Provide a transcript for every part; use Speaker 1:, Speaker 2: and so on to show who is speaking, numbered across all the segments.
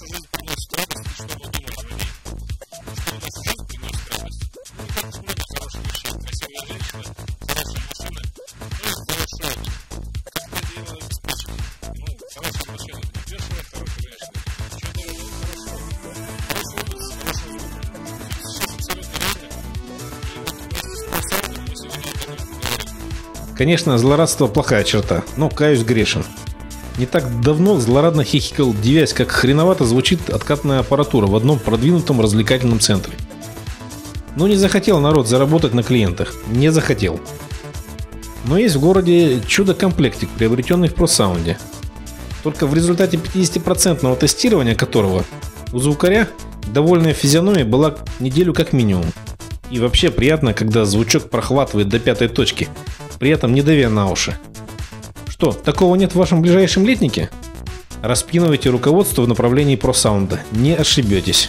Speaker 1: Ну, ну. Ну.
Speaker 2: Конечно, злорадство плохая черта, но каюсь грешен. Не так давно злорадно хихикал, дивясь, как хреновато звучит откатная аппаратура в одном продвинутом развлекательном центре. Но не захотел народ заработать на клиентах. Не захотел. Но есть в городе чудо-комплектик, приобретенный в просаунде. Только в результате 50% тестирования которого у звукаря довольная физиономия была неделю как минимум. И вообще приятно, когда звучок прохватывает до пятой точки, при этом не давя на уши. Что, такого нет в вашем ближайшем летнике? Распинывайте руководство в направлении просаунда. Не ошибетесь.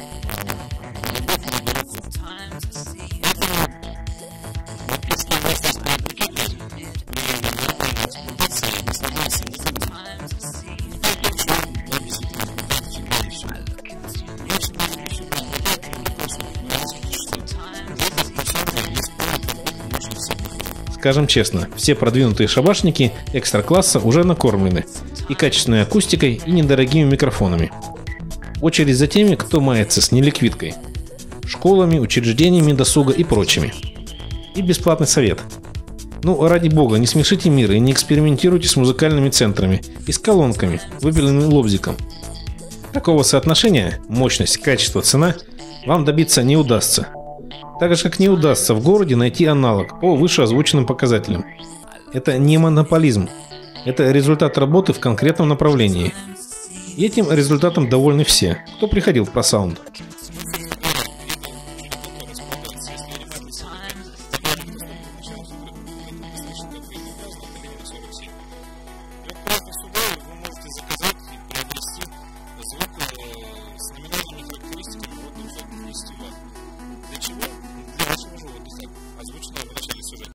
Speaker 2: Скажем честно, все продвинутые шабашники экстра-класса уже накормлены и качественной акустикой, и недорогими микрофонами. Очередь за теми, кто мается с неликвидкой, школами, учреждениями досуга и прочими. И бесплатный совет. Ну, ради бога, не смешите мир и не экспериментируйте с музыкальными центрами и с колонками, выпиленным лобзиком. Такого соотношения, мощность, качество, цена, вам добиться не удастся. Так же, как не удастся в городе найти аналог по вышеозвученным показателям. Это не монополизм. Это результат работы в конкретном направлении. И этим результатом довольны все, кто приходил в просаунд.